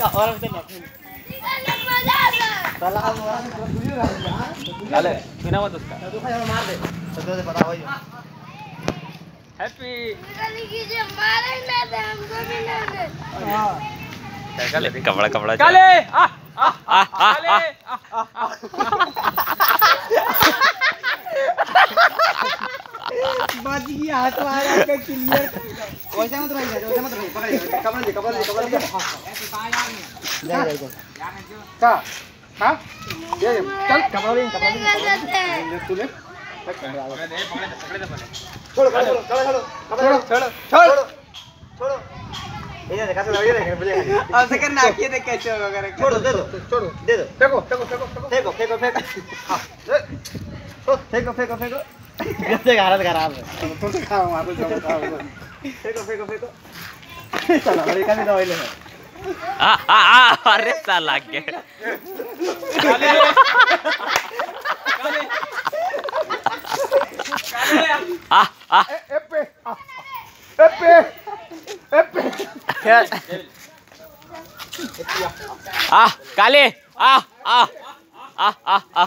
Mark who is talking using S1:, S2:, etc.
S1: orang kita itu tujuh lah.
S2: Kale, बिना मत उसका
S1: kali orang मार दे. Satu से पता हो
S2: हैप्पी
S1: हाँ
S2: काले
S3: कपड़ा कपड़ा
S2: काले आ आ
S3: आ, आ,
S2: काले
S1: बच गया हाथ मारा के क्लियर वैसे मत रहिए वैसे मत रहिए पकड़ कपड़ा दे कपड़ा दे कपड़ा दे जा। जा जा का? हाँ? दे दे चल कपड़ा दे कपड़ा दे तू ले
S2: पकड़े दे पकड़े दे पकड़े दे पहले
S1: छोड़ो छोड़ो छोड़ो छोड़ो छोड़ो छोड़ो ये देखा से लगे देख मुझे।
S4: अब से करना आखिए देख कैसे होगा अगर
S1: छोड़ो दे दो छोड़ो दे दो। फेंको फेंको फेंको फेंको। फेंको फेंको हाँ। ओ फेंको फेंको। फेंको कैसे गारत खराब है
S4: तो से खाओ मार जब खाओ
S1: फेंको फेंको फेंको। चलो बड़ी का भी दवाई ले
S3: आ आ आ अरे साला के।
S2: काले काले काले
S3: आ आ।
S4: एपे एपे एपे
S3: आ काले। आ आ आ आ आ।